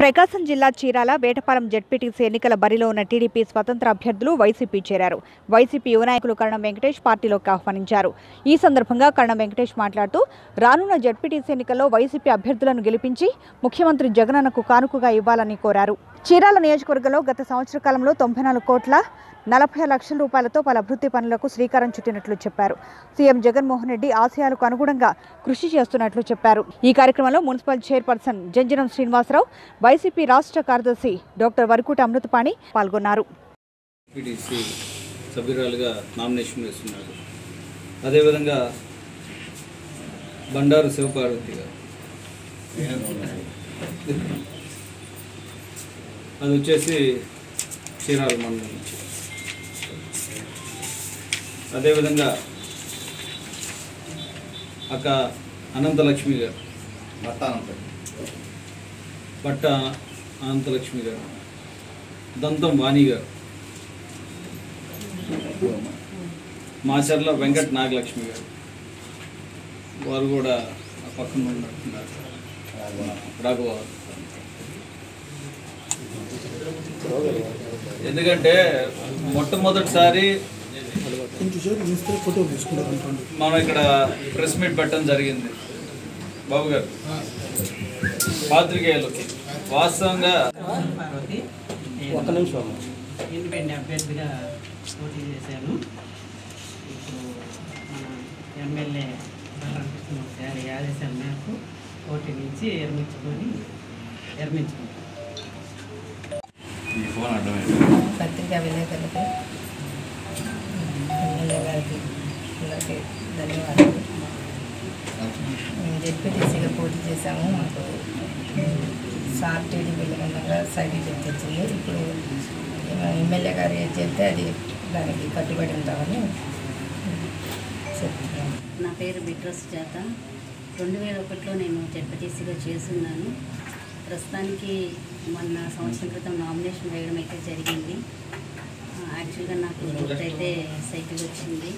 ప్రకాశం జిల్లా చీరాల వేటపాలెం జడ్పీటీసీ ఎన్నికల బరిలో ఉన్న టీడీపీ స్వతంత్ర అభ్యర్థులు వైసీపీ చేరారు. వైసీపీ యువ నాయకులు కరణం వెంకటేష్ పార్టీలోకి ఆహ్వానించారు. ఈ సందర్భంగా కరణం వెంకటేష్ మాట్లాడుతూ రానున్న జడ్పీటీసీ ఎన్నికల్లో వైసీపీ అభ్యర్థులను గెలిపించి ముఖ్యమంత్రి జగనన్నకు కానుకగా ఇవ్వాలని కోరారు. చీరాల నియోజకవర్గంలో గత సంవత్సర కాలంలో తొంభై నాలుగు కోట్ల నలభై లక్షల రూపాయలతో పలు అభివృద్ధి పనులకు శ్రీకారం చుట్టినట్లు చెప్పారు. సీఎం జగన్మోహన్ రెడ్డి ఆశయాలకు అనుగుణంగా కృషి చేస్తున్నట్లు చెప్పారు. ఈ కార్యక్రమంలో municipal chairperson Janjanam Srinivasarao YCP రాష్ట్ర కార్యదర్శి డాక్టర్ వరకుట అమృతపాణి పాల్గొన్నారు. నామినేషన్ వేస్తున్నారు. అదేవిధంగా బండారు శివపార్వతి గారు. అది వచ్చేసి చీరాల మండలం నుంచి. అదేవిధంగా అక్క అనంతలక్ష్మి గారు. బట్ట అనంతలక్ష్మి గారు. దంతం వాణి గారు. మాచర్ల వెంకట నాగలక్ష్మి గారు. వారు కూడా ఆ పక్కన ఉన్నట్టున్నారు. రాఘవ. ఎందుకంటే మొట్టమొదటిసారి మనం ఇక్కడ ప్రెస్ మీట్ పెట్టడం జరిగింది. బాబు గారు పాత్రికేయులకి. వాస్తవంగా ఒక నిమిషం. ఇండిపెండెంట్ అభ్యర్థిగా పోటీ చేశాను ఇప్పుడు మన ఎమ్మెల్యే బలరామకృష్ణ గారి ఆదేశాల మేరకు పోటీ నుంచి నిర్మించుకొని నిర్మించుకుంటాం పత్రికా విలేకరులకి ఎమ్మెల్యే గారికి అందరికీ ధన్యవాదాలు. మేము జెడ్పీటీసీగా పోటీ చేశాము మాకు సార్ టీడీపీలో ఉండగా సర్టిఫికేట్ తెచ్చింది. ఇప్పుడు ఎమ్మెల్యే గారు ఏది చెప్తే అది దానికి కట్టుబడి ఉంటామని చెప్తున్నాను నా పేరు బిట్రస్ చేత రెండు వేల ఒకటిలో నేను జడ్పటీసీగా చేస్తున్నాను. ప్రస్తుతానికి మొన్న సంవత్సరం క్రితం నామినేషన్ వేయడం అయితే జరిగింది. యాక్చువల్గా నాకు అయితే సైకిల్ వచ్చింది.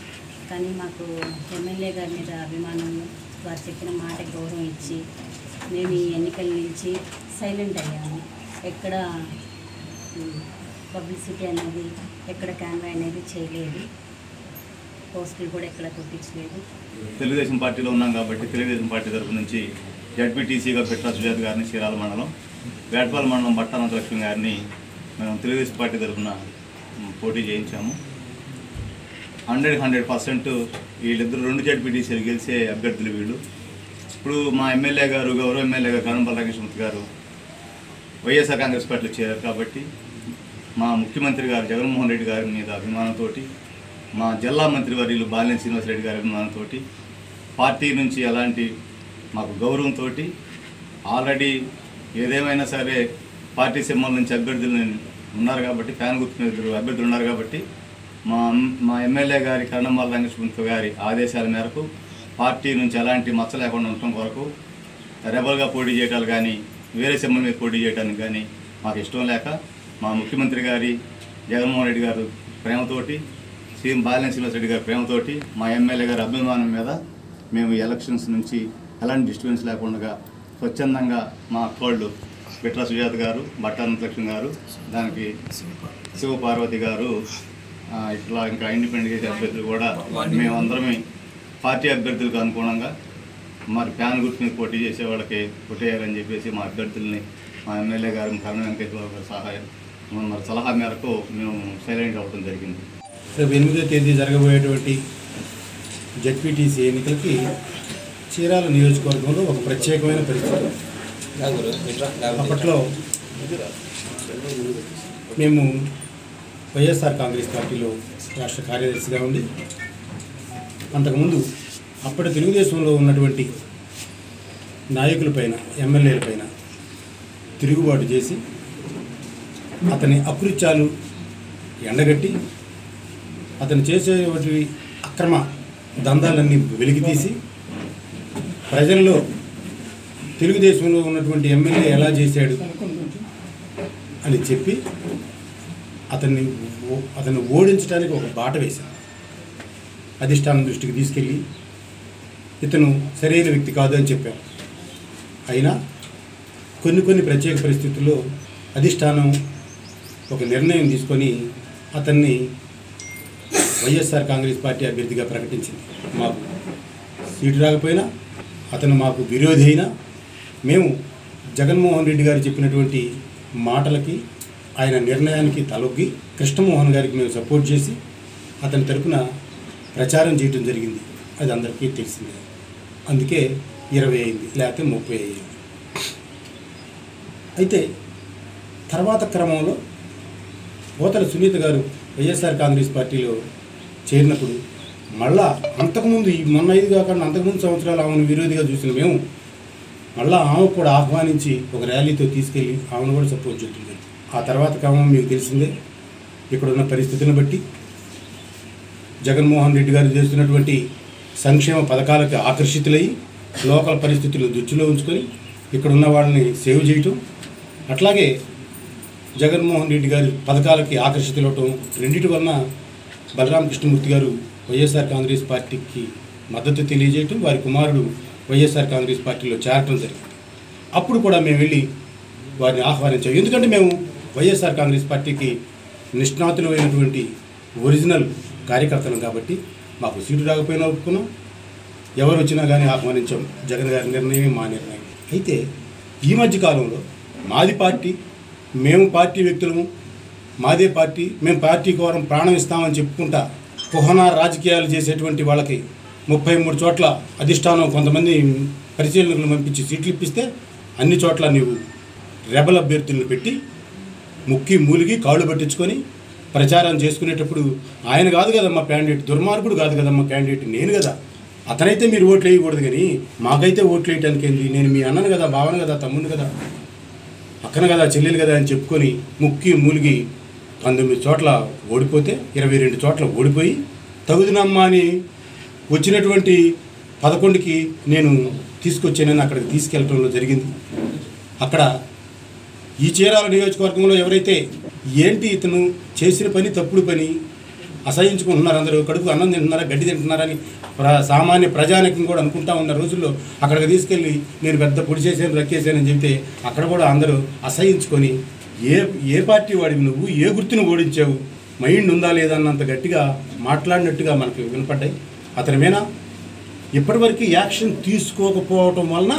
కానీ మాకు ఎమ్మెల్యే గారి మీద అభిమానం వారు చెప్పిన మాట గౌరవం ఇచ్చి మేము ఈ ఎన్నికల నుంచి సైలెంట్ అయ్యాము ఎక్కడ పబ్లిసిటీ అనేది ఎక్కడ క్యాన్వా అనేది చేయలేదు. పోస్టులు కూడా ఎక్కడ కొట్టించలేదు. తెలుగుదేశం పార్టీలో ఉన్నాం కాబట్టి తెలుగుదేశం పార్టీ తరఫు నుంచి జడ్పీటీసీగా పెట్టా సుజాత గారిని చీరాల మండలం వేటపాల మండలం బట్టానంత లక్ష్మి గారిని మేము తెలుగుదేశం పార్టీ తరఫున పోటీ చేయించాము. హండ్రెడ్ హండ్రెడ్ పర్సెంట్ వీళ్ళిద్దరు రెండు జడ్పీటీసీలు గెలిచే అభ్యర్థులు వీళ్ళు. ఇప్పుడు మా ఎమ్మెల్యే గారు గౌరవ ఎమ్మెల్యే గారు కనంబల గారు వైఎస్ఆర్ కాంగ్రెస్ పార్టీలో చేరారు కాబట్టి మా ముఖ్యమంత్రి గారు జగన్మోహన్ రెడ్డి గారి మీద అభిమానంతో మా జిల్లా మంత్రి వర్యులు బాలినేని శ్రీనివాసరెడ్డి గారి అభిమానంతో పార్టీ నుంచి ఎలాంటి మాకు గౌరవంతో ఆల్రెడీ ఏదేమైనా సరే పార్టీ సింహం నుంచి అభ్యర్థులు ఉన్నారు కాబట్టి ఫ్యాన్ గుర్తు అభ్యర్థులు ఉన్నారు కాబట్టి మా మా ఎమ్మెల్యే గారి కరణమాల రంగస్వామి గారి ఆదేశాల మేరకు పార్టీ నుంచి ఎలాంటి మచ్చ లేకుండా ఉండటం కొరకు రెబల్గా పోటీ చేయటాలు కానీ వేరే సింహం మీద పోటీ చేయడానికి కానీ మాకు ఇష్టం లేక మా ముఖ్యమంత్రి గారి జగన్మోహన్ రెడ్డి గారు ప్రేమతోటి సీఎం బాలినేశ్వర రెడ్డి గారి ప్రేమతోటి మా ఎమ్మెల్యే గారి అభిమానం మీద మేము ఎలక్షన్స్ నుంచి ఎలాంటి డిస్టర్బెన్స్ లేకుండా స్వచ్ఛందంగా మా అక్కోళ్ళు బిట్రా సుజాత గారు బట్టానంత గారు దానికి శివపార్వతి గారు ఇట్లా ఇంకా ఇండిపెండెంట్ చేసే అభ్యర్థులు కూడా మేమందరమే పార్టీ అభ్యర్థులకు అనుగుణంగా మరి ఫ్యాన్ గుర్తు మీద పోటీ చేసే వాళ్ళకి కొట్టేయాలని చెప్పేసి మా అభ్యర్థుల్ని మా ఎమ్మెల్యే గారు కరుణ వెంకటేశ్వర గారి సహాయం మరి సలహా మేరకు మేము సైలెంట్ అవ్వడం జరిగింది. రేపు ఎనిమిదో తేదీ జరగబోయేటువంటి జడ్పీటీసీ ఎన్నికలకి చీరాల నియోజకవర్గంలో ఒక ప్రత్యేకమైన పరిస్థితి. అప్పట్లో మేము వైఎస్ఆర్ కాంగ్రెస్ పార్టీలో రాష్ట్ర కార్యదర్శిగా ఉండి అంతకుముందు అప్పటి తెలుగుదేశంలో ఉన్నటువంటి నాయకులపైన ఎమ్మెల్యేలపైన తిరుగుబాటు చేసి అతని అకృత్యాలు ఎండగట్టి అతను చేసేటువంటి అక్రమ దందాలన్నీ వెలికితీసి ప్రజల్లో తెలుగుదేశంలో ఉన్నటువంటి ఎమ్మెల్యే ఎలా చేశాడు అని చెప్పి అతన్ని అతన్ని ఓడించడానికి ఒక బాట వేశాను అధిష్టానం దృష్టికి తీసుకెళ్ళి ఇతను సరైన వ్యక్తి కాదు అని చెప్పాం అయినా కొన్ని కొన్ని ప్రత్యేక పరిస్థితుల్లో అధిష్టానం ఒక నిర్ణయం తీసుకొని అతన్ని వైఎస్ఆర్ కాంగ్రెస్ పార్టీ అభ్యర్థిగా ప్రకటించింది. మాకు సీటు రాకపోయినా అతను మాకు విరోధి అయినా మేము జగన్మోహన్ రెడ్డి గారు చెప్పినటువంటి మాటలకి ఆయన నిర్ణయానికి తలొగ్గి కృష్ణమోహన్ గారికి మేము సపోర్ట్ చేసి అతని తరపున ప్రచారం చేయడం జరిగింది. అది అందరికీ తెలిసిందే. అందుకే ఇరవై అయింది లేకపోతే ముప్పై అయ్యింది. అయితే తర్వాత క్రమంలో పోతల సునీత గారు వైఎస్ఆర్ కాంగ్రెస్ పార్టీలో చేరినప్పుడు మళ్ళా అంతకుముందు ఈ మొన్న ఐదు కాకుండా అంతకుముందు సంవత్సరాలు ఆమెను విరోధిగా చూసిన మేము మళ్ళా ఆమె కూడా ఆహ్వానించి ఒక ర్యాలీతో తీసుకెళ్ళి ఆమెను కూడా సపోర్ట్ చేస్తుంది ఆ తర్వాత క్రమం మీకు తెలిసిందే ఇక్కడున్న పరిస్థితులను బట్టి జగన్మోహన్ రెడ్డి గారు చేస్తున్నటువంటి సంక్షేమ పథకాలకు ఆకర్షితులై లోకల్ పరిస్థితులను దృష్టిలో ఉంచుకొని ఇక్కడ ఉన్న వాళ్ళని సేవ్ చేయటం అట్లాగే జగన్మోహన్ రెడ్డి గారి పథకాలకి ఆకర్షితులవటం రెండింటి వలన బలరాం కృష్ణమూర్తి గారు వైఎస్ఆర్ కాంగ్రెస్ పార్టీకి మద్దతు తెలియజేయటం వారి కుమారుడు వైఎస్ఆర్ కాంగ్రెస్ పార్టీలో చేరటం జరిగింది. అప్పుడు కూడా మేము వెళ్ళి వారిని ఆహ్వానించాము ఎందుకంటే మేము వైఎస్ఆర్ కాంగ్రెస్ పార్టీకి నిష్ణాతులమైనటువంటి ఒరిజినల్ కార్యకర్తలం కాబట్టి మాకు సీటు రాకపోయినా ఒప్పుకున్నాం. ఎవరు వచ్చినా కానీ ఆహ్వానించాం. జగన్ గారి నిర్ణయమే మా నిర్ణయం. అయితే ఈ మధ్య కాలంలో మాది పార్టీ మేము పార్టీ వ్యక్తులము మాదే పార్టీ మేము పార్టీ కోరం ప్రాణం ఇస్తామని చెప్పుకుంటా కుహనా రాజకీయాలు చేసేటువంటి వాళ్ళకి ముప్పై మూడు చోట్ల అధిష్టానం కొంతమంది పరిశీలనలు పంపించి సీట్లు ఇప్పిస్తే అన్ని చోట్ల నీవు రెబల్ అభ్యర్థులను పెట్టి ముక్కి మూలిగి కాళ్ళు పట్టించుకొని ప్రచారం చేసుకునేటప్పుడు ఆయన కాదు కదమ్మా క్యాండిడేట్ దుర్మార్గుడు కాదు కదమ్మా క్యాండిడేట్ నేను కదా. అతనైతే మీరు ఓట్లు వేయకూడదు కానీ మాకైతే ఓట్లు వేయటానికి ఏంది? నేను మీ అన్నను కదా భావన కదా తమ్ముని కదా అక్కన కదా చెల్లెలు కదా అని చెప్పుకొని ముక్కి మూలిగి పంతొమ్మిది చోట్ల ఓడిపోతే ఇరవై రెండు చోట్ల ఓడిపోయి తగుదినమ్మా అని వచ్చినటువంటి పదకొండుకి నేను తీసుకొచ్చానని అక్కడికి తీసుకెళ్ళడంలో జరిగింది. అక్కడ ఈ చీరాల నియోజకవర్గంలో ఎవరైతే ఏంటి ఇతను చేసిన పని తప్పుడు పని అసహించుకుంటున్నారు అందరూ కడుపు అన్నం తింటున్నారా గడ్డి తింటున్నారని ప్ర సామాన్య ప్రజానికం కూడా అనుకుంటా ఉన్న రోజుల్లో అక్కడికి తీసుకెళ్ళి నేను పెద్ద పొడి చేశాను రక్కేసానని చెబితే అక్కడ కూడా అందరూ అసహించుకొని ఏ ఏ పార్టీ వాడివి నువ్వు? ఏ గుర్తును ఓడించావు? మైండ్ ఉందా లేదా అన్నంత గట్టిగా మాట్లాడినట్టుగా మనకు వినపడ్డాయి. అతనిమేనా ఇప్పటివరకు యాక్షన్ తీసుకోకపోవటం వలన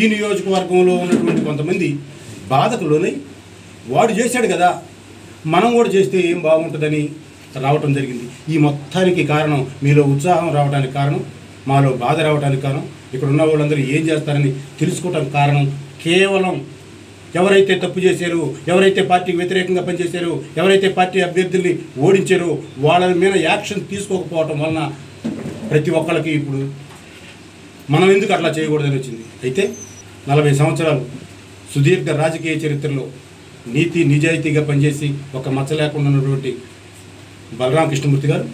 ఈ నియోజకవర్గంలో ఉన్నటువంటి కొంతమంది బాధకు లోనై వాడు చేశాడు కదా మనం కూడా చేస్తే ఏం బాగుంటుందని రావటం జరిగింది. ఈ మొత్తానికి కారణం మీలో ఉత్సాహం రావడానికి కారణం మాలో బాధ రావడానికి కారణం ఇక్కడ ఉన్న వాళ్ళందరూ ఏం చేస్తారని తెలుసుకోవటం కారణం కేవలం ఎవరైతే తప్పు చేశారో ఎవరైతే పార్టీకి వ్యతిరేకంగా పనిచేశారో ఎవరైతే పార్టీ అభ్యర్థుల్ని ఓడించారో వాళ్ళ మీద యాక్షన్ తీసుకోకపోవటం వలన ప్రతి ఒక్కళ్ళకి ఇప్పుడు మనం ఎందుకు అట్లా చేయకూడదని వచ్చింది? అయితే నలభై సంవత్సరాలు సుదీర్ఘ రాజకీయ చరిత్రలో నీతి నిజాయితీగా పనిచేసి ఒక మచ్చ లేకుండా ఉన్నటువంటి బలరామ కృష్ణమూర్తి గారు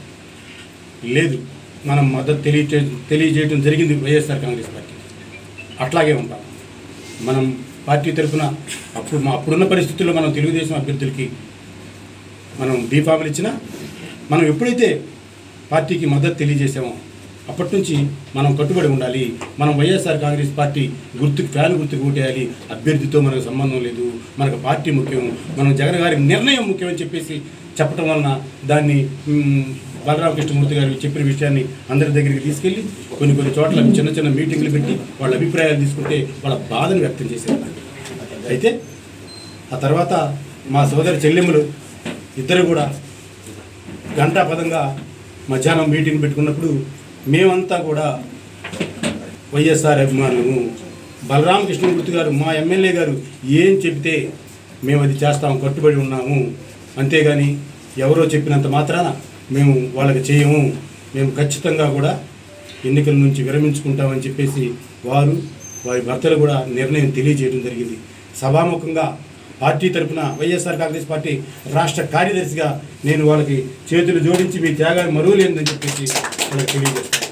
లేదు మనం మద్దతు తెలియచే తెలియజేయడం జరిగింది వైఎస్ఆర్ కాంగ్రెస్ పార్టీ అట్లాగే ఉంటాం. మనం పార్టీ తరఫున అప్పుడు మా అప్పుడున్న పరిస్థితుల్లో మనం తెలుగుదేశం అభ్యర్థులకి మనం బీఫాములు ఇచ్చినా మనం ఎప్పుడైతే పార్టీకి మద్దతు తెలియజేసామో అప్పటి నుంచి మనం కట్టుబడి ఉండాలి. మనం వైఎస్ఆర్ కాంగ్రెస్ పార్టీ గుర్తుకు ఫ్యాన్ గుర్తుకు ఓటేయాలి. అభ్యర్థితో మనకు సంబంధం లేదు. మనకు పార్టీ ముఖ్యం. మనం జగన్ గారి నిర్ణయం ముఖ్యం అని చెప్పేసి చెప్పడం వలన దాన్ని బలరామ బలరామకృష్ణమూర్తి గారు చెప్పిన విషయాన్ని అందరి దగ్గరికి తీసుకెళ్ళి కొన్ని కొన్ని చోట్ల చిన్న చిన్న మీటింగ్లు పెట్టి వాళ్ళ అభిప్రాయాలు తీసుకుంటే వాళ్ళ బాధను వ్యక్తం చేశారు. అయితే ఆ తర్వాత మా సోదరి చెల్లెమ్మలు ఇద్దరు కూడా గంటా పదంగా మధ్యాహ్నం మీటింగ్ పెట్టుకున్నప్పుడు మేమంతా కూడా వైఎస్ఆర్ అభిమానులము. బలరామ కృష్ణమూర్తి గారు మా ఎమ్మెల్యే గారు ఏం చెబితే మేము అది చేస్తాము కట్టుబడి ఉన్నాము. అంతేగాని ఎవరో చెప్పినంత మాత్రాన మేము వాళ్ళకి చేయము. మేము ఖచ్చితంగా కూడా ఎన్నికల నుంచి విరమించుకుంటామని చెప్పేసి వారు వారి భర్తలు కూడా నిర్ణయం తెలియజేయడం జరిగింది. సభాముఖంగా పార్టీ తరఫున వైఎస్ఆర్ కాంగ్రెస్ పార్టీ రాష్ట్ర కార్యదర్శిగా నేను వాళ్ళకి చేతులు జోడించి మీ త్యాగాన్ని మరువలేదని చెప్పేసి వాళ్ళకి తెలియజేస్తాను